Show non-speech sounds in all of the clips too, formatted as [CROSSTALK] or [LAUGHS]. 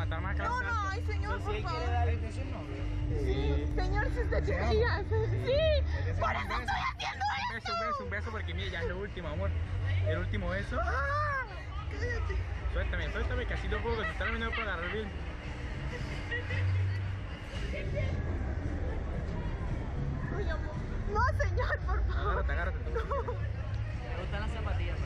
aguantar más No, clases. no, ay, señor, Pues por si favor. el. Sí, señor, si usted hijas. Sí, por Un eso beso. estoy haciendo Un beso, esto. un beso, un beso, porque mire, ya es lo último, amor. El último beso. Ah, cállate. Suéltame, suéltame, que así no puedo, que se está terminando por agarrar bien. Amor. No, señor, por favor. Agárrate, agárrate tú. Me gustan las zapatillas,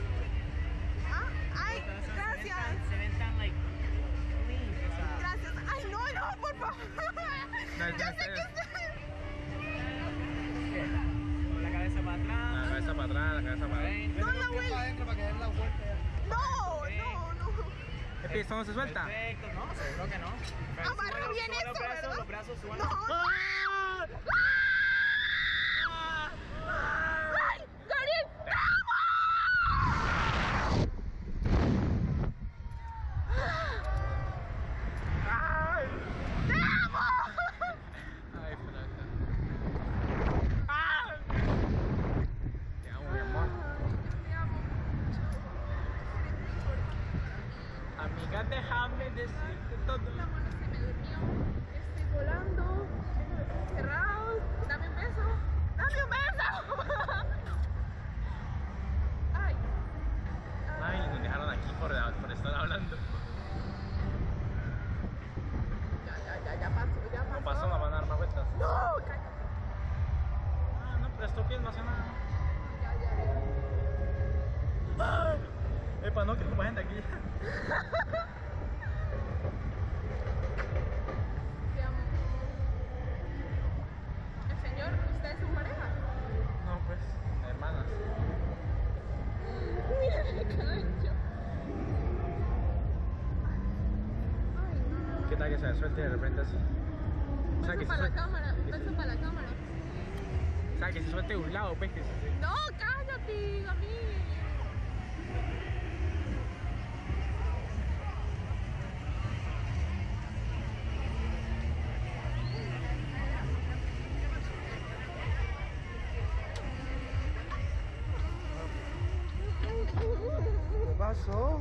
Yo ya sé que. La cabeza para atrás. La cabeza para atrás, la cabeza para atrás. No, la para vuelta. adentro para que den la vuelta. No, no, no. ¿El pistón no se suelta? Perfecto, no, seguro que no. Pero Amarra bien brazos, ¿verdad? Los brazos. No. Amiga, déjame decirte todo. La mano se me durmió. Estoy volando. Ojos cerrados. Dame un beso. Dame un beso. [LAUGHS] Ay. Ay, nos dejaron aquí por, por estar hablando. Ya, ya, ya, ya pasó, ya pasó. No pasó, no van a dar más vueltas. No, cállate. Ah, no, pero esto que no hace nada. Ya, ya, ya. ¡Ay! Epa, no, que como gente aquí. El señor, ¿usted es su pareja? No, pues, hermanas. [LAUGHS] Mira qué cancho. Ay, no. ¿Qué tal que se suelte de repente así? O Un sea, que para la cámara, un beso para la cámara. o sea, que se suelte de un lado, pues, que se... No, cállate, a mí. ¿Qué pasó?